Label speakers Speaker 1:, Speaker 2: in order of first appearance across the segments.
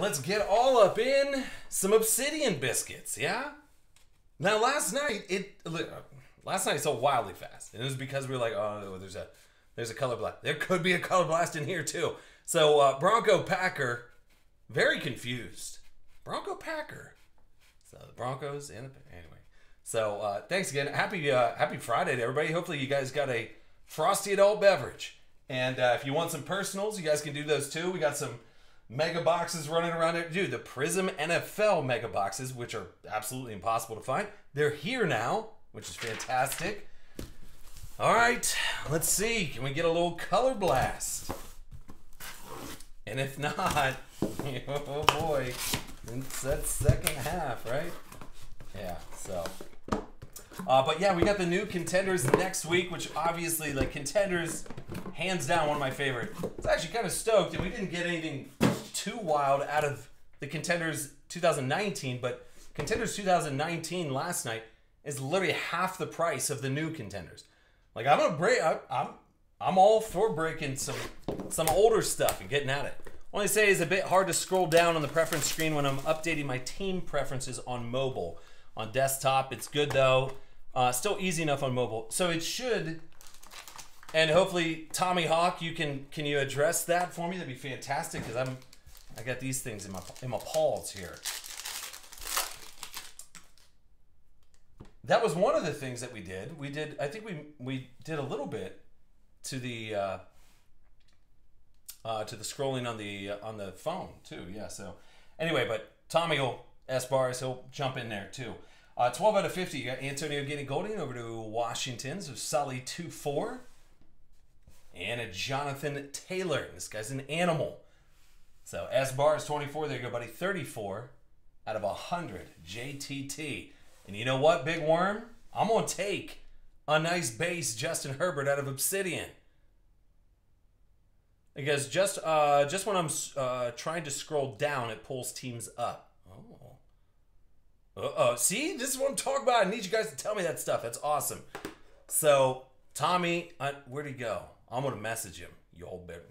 Speaker 1: let's get all up in some obsidian biscuits, yeah? Now last night it last night it sold wildly fast. And it was because we were like, oh there's a there's a color blast. There could be a color blast in here too. So uh, Bronco Packer, very confused. Bronco Packer. So the Broncos and the anyway. So uh, thanks again. Happy uh, Happy Friday to everybody. Hopefully you guys got a frosty adult beverage. And uh, if you want some personals, you guys can do those too. We got some mega boxes running around there. Dude, the Prizm NFL mega boxes, which are absolutely impossible to find, they're here now, which is fantastic. All right, let's see. Can we get a little color blast? And if not, oh boy, it's that second half, right? Yeah, so. Uh, but yeah, we got the new contenders next week, which obviously, like, contenders, hands down, one of my favorite. It's actually kind of stoked, and we didn't get anything too wild out of the contenders 2019, but contenders 2019 last night is literally half the price of the new contenders. Like I'm gonna break, I, I'm I'm all for breaking some some older stuff and getting at it. Only say is a bit hard to scroll down on the preference screen when I'm updating my team preferences on mobile. On desktop, it's good though. Uh, still easy enough on mobile, so it should. And hopefully, Tommy Hawk, you can can you address that for me? That'd be fantastic because I'm I got these things in my in my paws here. That was one of the things that we did. We did. I think we we did a little bit to the uh, uh, to the scrolling on the uh, on the phone too. Yeah. So anyway, but Tommy will S bars. He'll jump in there too. Uh, 12 out of 50. You got Antonio getting Golding over to Washington's So Sully 2 4. And a Jonathan Taylor. This guy's an animal. So S bar is 24. There you go, buddy. 34 out of 100. JTT. And you know what, Big Worm? I'm going to take a nice base Justin Herbert out of Obsidian. Because just uh, just when I'm uh, trying to scroll down, it pulls teams up. Oh. Uh-oh. See? This is what I'm talking about. I need you guys to tell me that stuff. That's awesome. So, Tommy, uh, where'd he go? I'm going to message him. You old bit.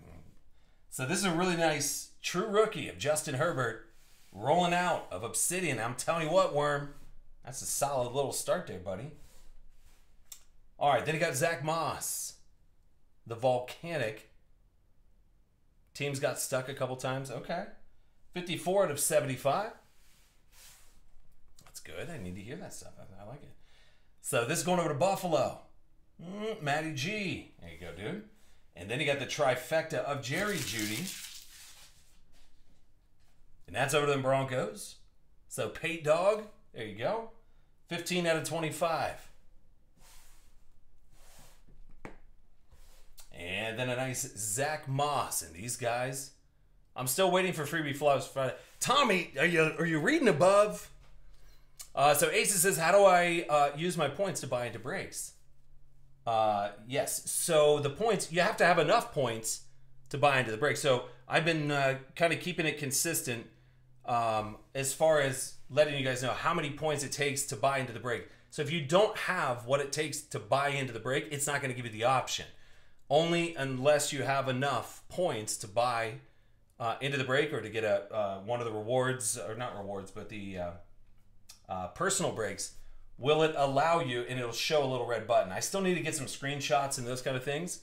Speaker 1: So this is a really nice true rookie of Justin Herbert rolling out of Obsidian. I'm telling you what, Worm, that's a solid little start there, buddy. All right, then he got Zach Moss, the Volcanic. Teams got stuck a couple times. Okay. 54 out of 75. That's good. I need to hear that stuff. I, I like it. So this is going over to Buffalo. Mm, Matty G. There you go, dude. And then you got the trifecta of Jerry Jeudy. And that's over to the Broncos. So Pate Dog, there you go. 15 out of 25. And then a nice Zach Moss. And these guys, I'm still waiting for Freebie Flawless Friday. Tommy, are you are you reading above? Uh, so Aces says, how do I uh, use my points to buy into breaks? Uh, yes. So the points you have to have enough points to buy into the break. So I've been uh, kind of keeping it consistent um, as far as letting you guys know how many points it takes to buy into the break. So if you don't have what it takes to buy into the break, it's not going to give you the option. Only unless you have enough points to buy uh, into the break or to get a uh, one of the rewards or not rewards, but the uh, uh personal breaks will it allow you and it'll show a little red button i still need to get some screenshots and those kind of things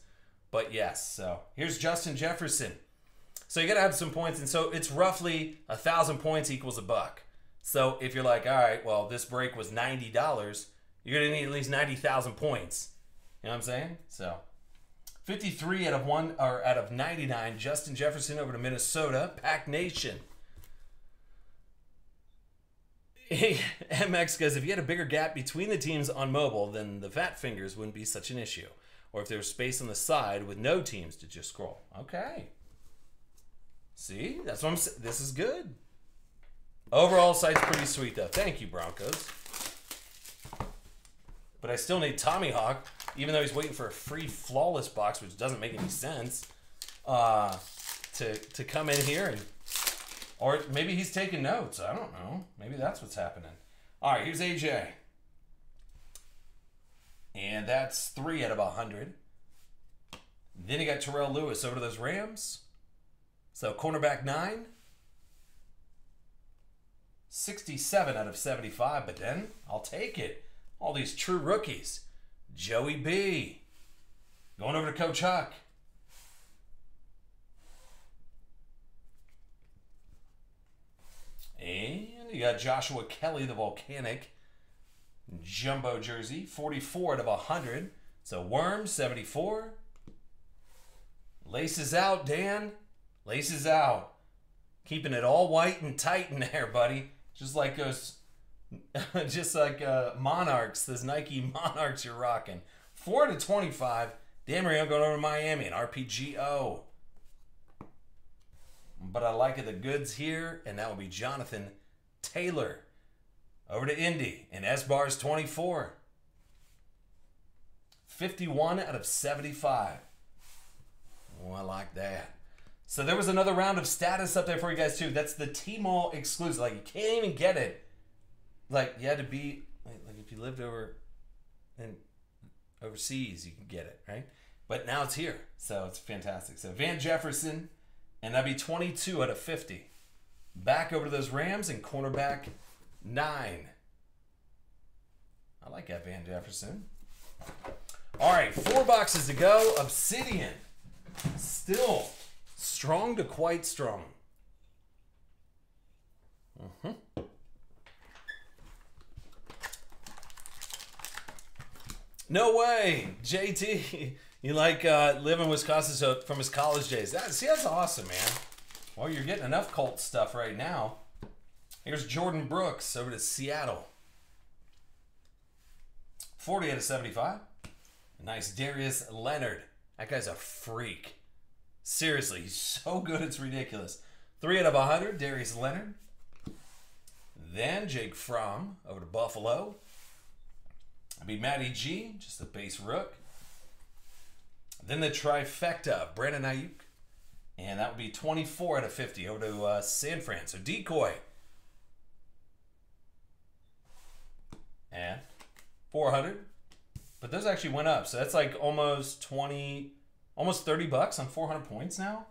Speaker 1: but yes so here's justin jefferson so you got to have some points and so it's roughly a thousand points equals a buck so if you're like all right well this break was $90 you're gonna need at least 90000 points you know what i'm saying so 53 out of one or out of 99 justin jefferson over to minnesota pack nation Hey MX goes, if you had a bigger gap between the teams on mobile, then the fat fingers wouldn't be such an issue. Or if there was space on the side with no teams to just scroll. Okay. See? That's what I'm. This is good. Overall, site's pretty sweet, though. Thank you, Broncos. But I still need Tommy Hawk, even though he's waiting for a free flawless box, which doesn't make any sense, uh, to, to come in here and or maybe he's taking notes. I don't know. Maybe that's what's happening. All right, here's AJ. And that's three out of a 100. Then you got Terrell Lewis over to those Rams. So cornerback nine. 67 out of 75, but then I'll take it. All these true rookies. Joey B. Going over to Coach Huck. And you got Joshua Kelley, the Volcanic Jumbo jersey, 44 out of 100. So Worm, 74. Laces out, Dan. Laces out. Keeping it all white and tight in there, buddy. Just like those, just like uh, Monarchs, those Nike Monarchs you're rocking. 4 to 25. Dan Marino going over to Miami and RPGO. But I like it the goods here, and that will be Jonathan Taylor. Over to Indy and S bars 24. 51 out of 75. Oh, I like that. So there was another round of status up there for you guys too. That's the T-Mall exclusive. Like you can't even get it. Like you had to be like, like if you lived over in overseas, you can get it, right? But now it's here. So it's fantastic. So Van Jefferson, and that'd be 22 out of 50. Back over to those Rams and cornerback nine. I like that Van Jefferson. All right, four boxes to go. Obsidian. Still strong to quite strong. Mm-hmm. No way, JT. You like uh, live in Wisconsin from his college days. That, see, that's awesome, man. Well, you're getting enough cult stuff right now. Here's Jordyn Brooks over to Seattle. 40 out of 75. Nice Darius Leonard. That guy's a freak. Seriously, he's so good it's ridiculous. 3 out of 100, Darius Leonard. Then Jake Fromm over to Buffalo. It'd be Matty G, just a base rook. Then the trifecta, Brandon Aiyuk. And that would be 24 out of 50 over to uh, San Fran. So decoy. And 400. But those actually went up. So that's like almost 20, almost 30 bucks on 400 points now.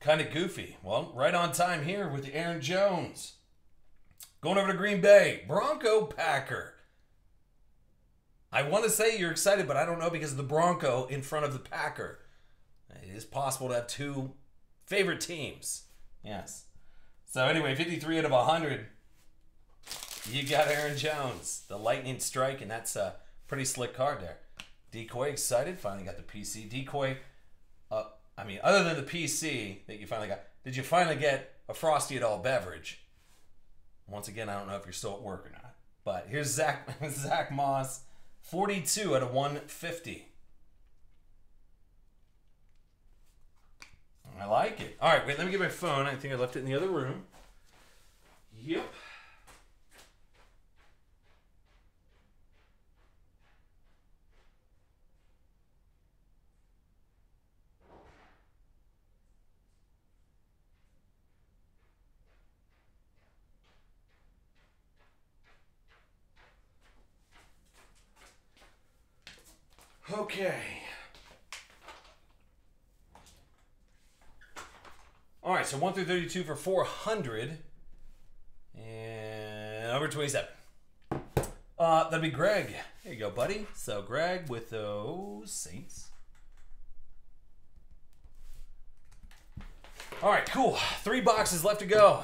Speaker 1: Kind of goofy. Well, right on time here with Aaron Jones. Going over to Green Bay. Bronco Packer. I want to say you're excited, but I don't know because of the Bronco in front of the Packer. It is possible to have two favorite teams. Yes. So anyway, 53 out of 100. You got Aaron Jones, the lightning strike, and that's a pretty slick card there. Decoy excited, finally got the PC. Decoy, uh, I mean, other than the PC that you finally got, did you finally get a Frosty at all beverage? Once again, I don't know if you're still at work or not. But here's Zach Zach Moss, 42 out of 150. I like it. All right, wait, let me get my phone. I think I left it in the other room. Yep. Okay. All right, so 1 through 32 for 400. And number 27. Uh, that'd be Greg. There you go, buddy. So Greg with those Saints. All right, cool. Three boxes left to go.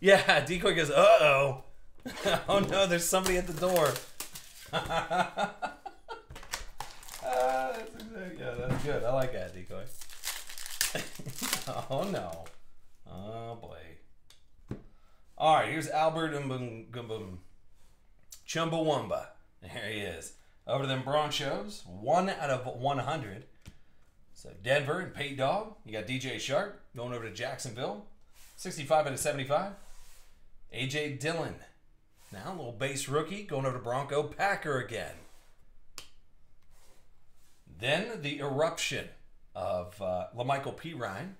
Speaker 1: Yeah, Decoy goes, uh-oh. oh no, there's somebody at the door. Ah, yeah, that's good. I like that decoy. oh no. Oh boy. All right, here's Albert Umbum Chumbawamba. There he is. Over to them Broncos, One out of 100. So Denver and Pate Dog. You got DJ Chark going over to Jacksonville. 65 out of 75. AJ Dillon. Now a little base rookie going over to Bronco Packer again. Then the eruption of uh, La'Mical Perine.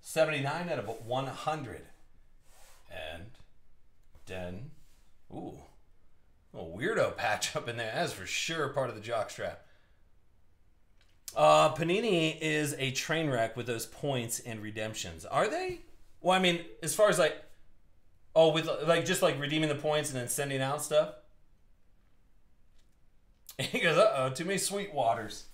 Speaker 1: 79 out of 100. And then, ooh, a weirdo patch up in there. That's for sure part of the jockstrap. Uh, Panini is a train wreck with those points and redemptions. Are they? Well, I mean, as far as like, oh, with like just like redeeming the points and then sending out stuff. He goes, uh oh, too many Sweetwaters.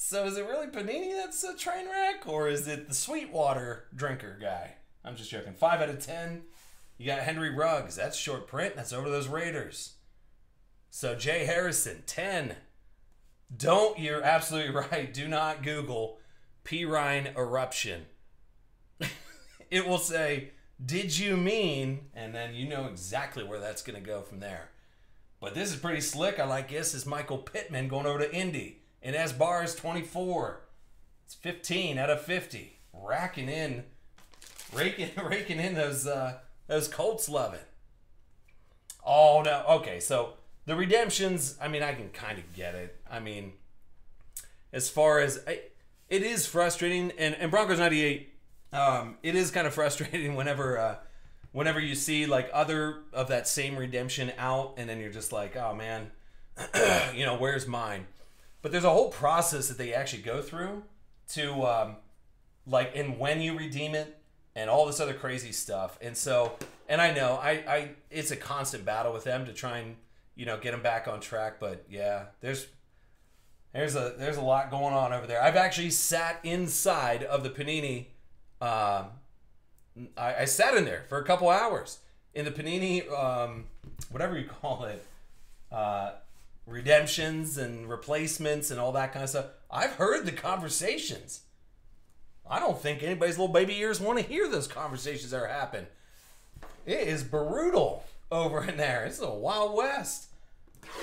Speaker 1: So is it really Panini that's a train wreck, or is it the Sweetwater drinker guy? I'm just joking. Five out of ten. You got Henry Ruggs. That's short print. That's over those Raiders. So Jay Harrison, ten. Don't. You're absolutely right. Do not Google Perine eruption. it will say, "Did you mean?" And then you know exactly where that's going to go from there. But this is pretty slick. I like this. Is Michael Pittman going over to Indy? And as bar is 24. It's 15 out of 50. Racking in, raking, raking in those uh, those Colts love it. Oh no. Okay, so the redemptions. I mean, I can kind of get it. I mean, as far as I, it is frustrating, and and Broncos 98. Um, it is kind of frustrating whenever. Uh, whenever you see like other of that same redemption out and then you're just like oh man you know where's mine? But there's a whole process that they actually go through to um, like and when you redeem it and all this other crazy stuff. And so and i know i i it's a constant battle with them to try and you know get them back on track but yeah there's there's a there's a lot going on over there. I've actually sat inside of the panini um, I, I sat in there for a couple hours in the panini um, whatever you call it uh, redemptions and replacements and all that kind of stuff. I've heard the conversations. I don't think anybody's little baby ears want to hear those conversations that are happening. It is brutal over in there. It's a wild west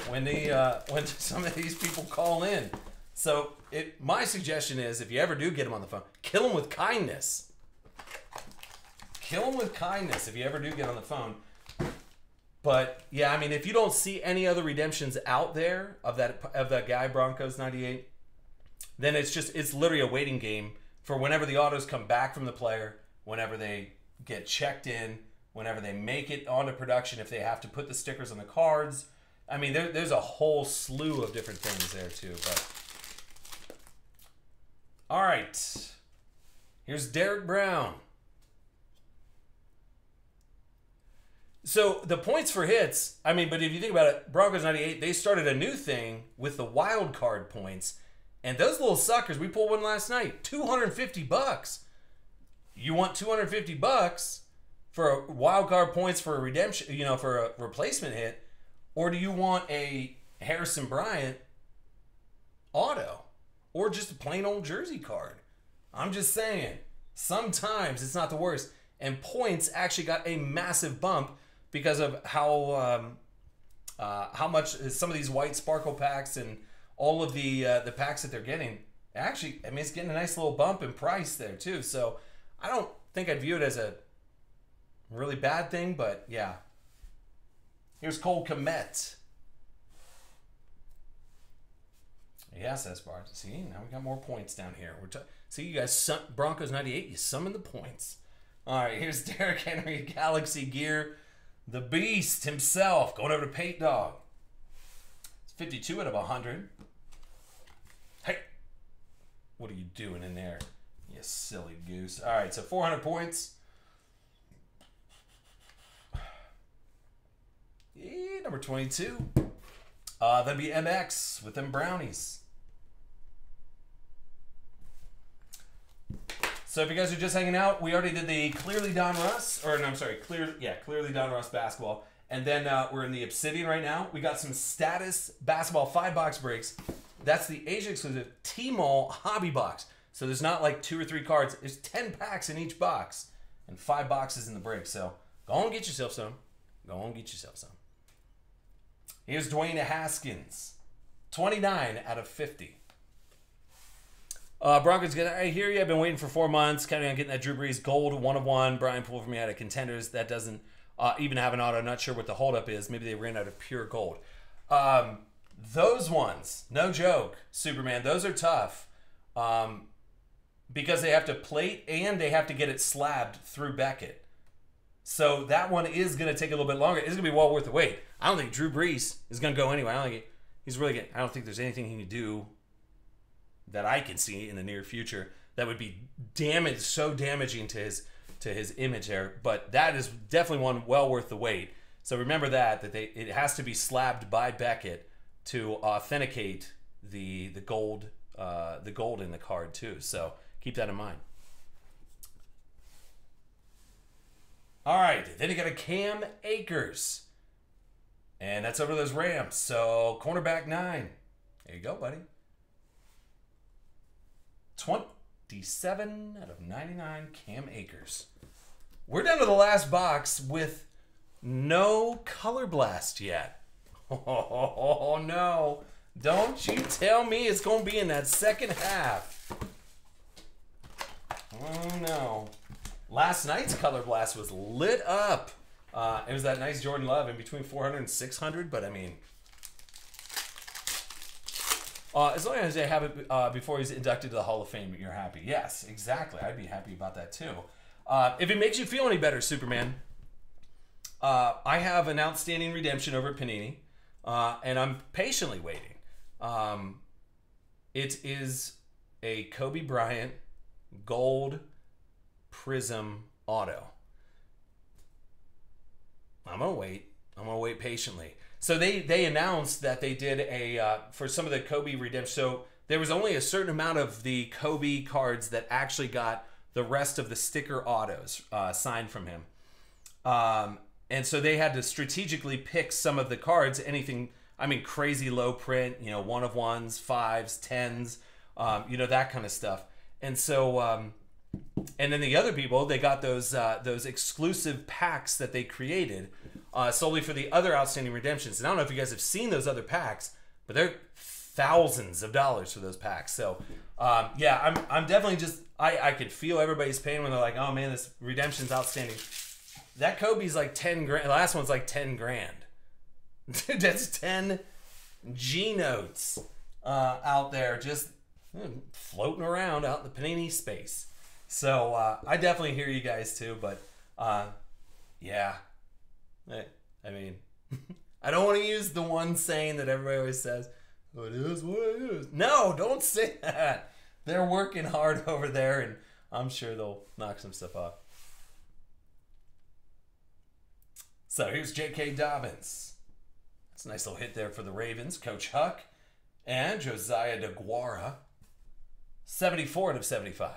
Speaker 1: when the uh, when some of these people call in. So it my suggestion is if you ever do get them on the phone, kill them with kindness. Kill them with kindness if you ever do get on the phone. But yeah, I mean, if you don't see any other redemptions out there of that of that guy Broncos ninety eight, then it's just it's literally a waiting game for whenever the autos come back from the player, whenever they get checked in, whenever they make it onto production, if they have to put the stickers on the cards. I mean, there, there's a whole slew of different things there too. But all right, here's Derrick Brown. So the points for hits, I mean, but if you think about it, Broncos 98, they started a new thing with the wild card points. And those little suckers, we pulled one last night, 250 bucks. You want 250 bucks for wild card points for a redemption, you know, for a replacement hit, or do you want a Harrison Bryant auto or just a plain old jersey card? I'm just saying, sometimes it's not the worst. And points actually got a massive bump because of how um, uh, how much some of these white sparkle packs and all of the uh, the packs that they're getting actually I mean it's getting a nice little bump in price there too. So I don't think I'd view it as a really bad thing, but yeah. Here's Cole Kmet. Yes, Esbar. See, now we got more points down here. We're t- see you guys. Broncos ninety eight. You summon the points. All right, here's Derrick Henry Galaxy Gear the Beast himself going over to Pate Dog. It's 52 out of 100. Hey, what are you doing in there? You silly goose. All right, so 400 points. Yeah, number 22. Uh, that'd be MX with them brownies. So if you guys are just hanging out, we already did the Clearly Donruss, or no, I'm sorry, clear, yeah, Clearly Donruss basketball. And then uh, we're in the Obsidian right now. We got some status basketball five box breaks. That's the Asia exclusive T-Mall hobby box. So there's not like two or three cards. There's 10 packs in each box and five boxes in the break. So go on get yourself some. Go on get yourself some. Here's Dwayne Haskins. 29 out of 50. Uh, Broncos get. I hear you. I've been waiting for four months, of on getting that Drew Brees gold one of one. Brian pulled for me out of contenders. That doesn't uh, even have an auto. Not sure what the holdup is. Maybe they ran out of pure gold. Um, those ones, no joke, Superman. Those are tough um, because they have to plate and they have to get it slabbed through Beckett. So that one is going to take a little bit longer. It's going to be well worth the wait. I don't think Drew Brees is going to go anyway. I don't think he's really. Getting, I don't think there's anything he can do that I can see in the near future that would be damaged so damaging to his to his image there. But that is definitely one well worth the wait. So remember that that they it has to be slabbed by Beckett to authenticate the the gold uh, the gold in the card too. So keep that in mind. All right, then you got a Cam Akers, and that's over those Rams. So cornerback nine. There you go, buddy. 27 out of 99 Cam Akers. We're down to the last box with no color blast yet. Oh, no. Don't you tell me it's going to be in that second half. Oh, no. Last night's color blast was lit up. Uh, it was that nice Jordan Love in between 400 and 600, but I mean, uh, as long as they have it uh, before he's inducted to the Hall of Fame, you're happy. Yes, exactly. I'd be happy about that too. Uh, if it makes you feel any better, Superman, uh, I have an outstanding redemption over at Panini, uh, and I'm patiently waiting. Um, it is a Kobe Bryant gold Prizm auto. I'm gonna wait. I'm gonna wait patiently. So they they announced that they did a uh, for some of the Kobe redemption. So there was only a certain amount of the Kobe cards that actually got the rest of the sticker autos uh, signed from him. Um, and so they had to strategically pick some of the cards, anything, I mean, crazy low print, you know, one of ones, fives, tens, um, you know, that kind of stuff. And so, um, and then the other people, they got those uh, those exclusive packs that they created uh, solely for the other outstanding redemptions. And I don't know if you guys have seen those other packs, but they're thousands of dollars for those packs. So um, yeah, I'm I'm definitely just I I could feel everybody's pain when they're like, oh man, this redemption's outstanding. That Kobe's like ten grand. The last one's like ten grand. That's ten G notes uh, out there just hmm, floating around out in the panini space. So uh, I definitely hear you guys too, but uh, yeah, Eh, I mean, I don't want to use the one saying that everybody always says, "It is what it is." No, don't say that. They're working hard over there, and I'm sure they'll knock some stuff off. So here's J.K. Dobbins. That's a nice little hit there for the Ravens. Coach Huck and Josiah DeGuara. 74 out of 75.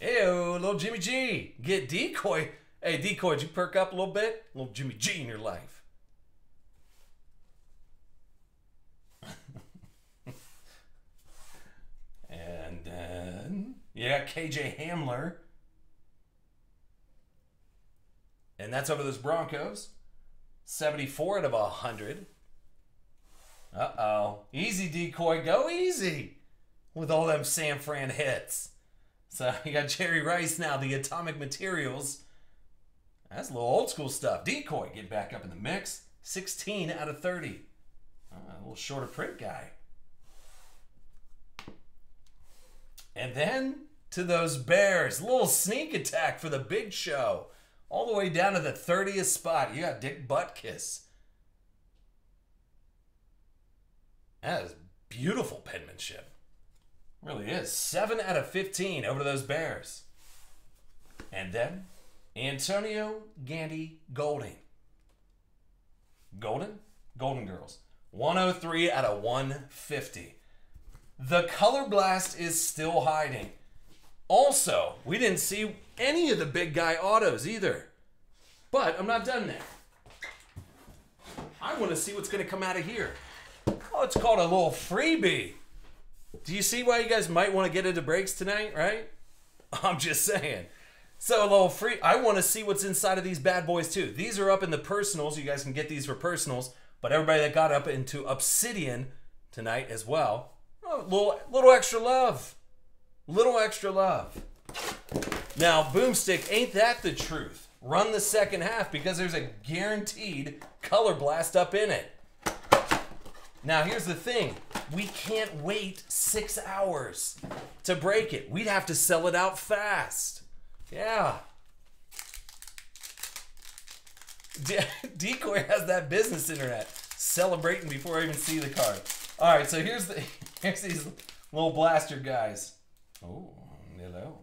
Speaker 1: Ew, little Jimmy G. Get decoy. Hey, decoy, did you perk up a little bit? Little Jimmy G in your life. and then, yeah, KJ Hamler. And that's over those Broncos. 74 out of 100. Uh oh. Easy, decoy. Go easy with all them San Fran hits. So you got Jerry Rice now, the Atomic Materials. That's a little old school stuff. Decoy, get back up in the mix. 16 out of 30. Uh, a little shorter print guy. And then to those Bears. Little sneak attack for the big show. All the way down to the 30th spot. You got Dick Butkus. That is beautiful penmanship. Really is. 7 out of 15 over to those Bears. And then Antonio Gandy Golding. Golden? Golden Girls. 103 out of 150. The Color Blast is still hiding. Also, we didn't see any of the big guy autos either. But I'm not done there. I want to see what's going to come out of here. Oh, it's called a little freebie. Do you see why you guys might want to get into breaks tonight, right? I'm just saying. So a little free. I want to see what's inside of these bad boys too. These are up in the personals. You guys can get these for personals. But everybody that got up into Obsidian tonight as well, oh, little little extra love, little extra love. Now, Boomstick, ain't that the truth? Run the second half because there's a guaranteed color blast up in it. Now, here's the thing we can't wait six hours to break it. We'd have to sell it out fast. Yeah. De- Decoy has that business internet. celebrating before I even see the card. All right, so here's the here's these little blaster guys. Oh, hello.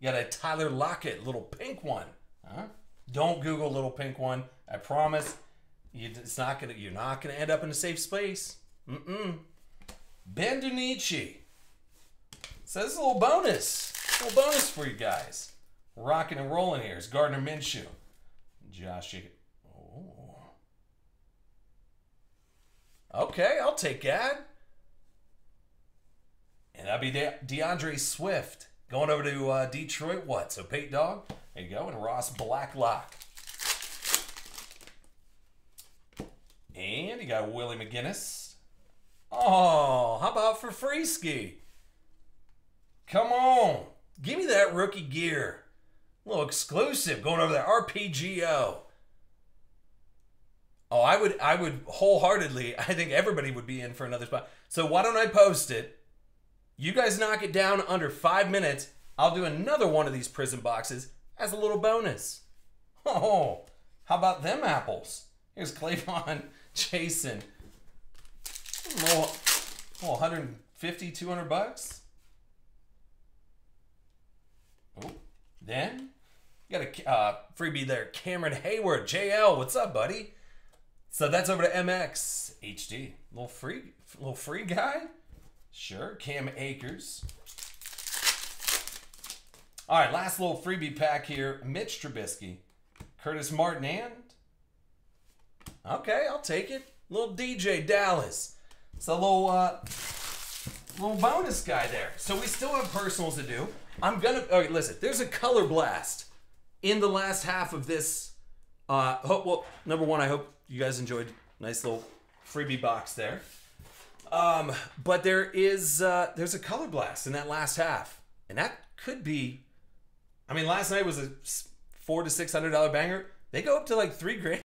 Speaker 1: You got a Tyler Lockett, little pink one. Huh? Don't Google little pink one. I promise, you, it's not gonna. You're not gonna end up in a safe space. Mm-mm. Ben. So this is a little bonus. A little bonus for you guys. Rocking and rolling here is Gardner Minshew. Josh. Oh. Okay, I'll take that. And that'd be De- DeAndre Swift going over to uh, Detroit. What? So Pate Dog. There you go. And Ross Blacklock. And you got Willie McGinest. Oh, how about for Freeski? Come on. Give me that rookie gear. A little exclusive going over there. RPGO. Oh, I would I would wholeheartedly, I think everybody would be in for another spot. So why don't I post it? You guys knock it down under five minutes. I'll do another one of these Prizm boxes as a little bonus. Oh, how about them apples? Here's Clayvon Jason. Little, little 150, 200 bucks. Oh, then you got a uh, freebie there. Cameron Heyward, JL, what's up, buddy? So that's over to MX HD. Little free, little free guy. Sure, Cam Akers. All right, last little freebie pack here. Mitch Trubisky, Curtis Martin, and okay, I'll take it. Little DJ Dallas. It's a little uh, little bonus guy there. So we still have personals to do. I'm gonna. Okay, listen. There's a color blast in the last half of this. Uh, well, number one, I hope you guys enjoyed. Nice little freebie box there. Um, but there is uh, there's a color blast in that last half, and that could be. I mean, last night was a four to six hundred dollar banger. They go up to like three grand.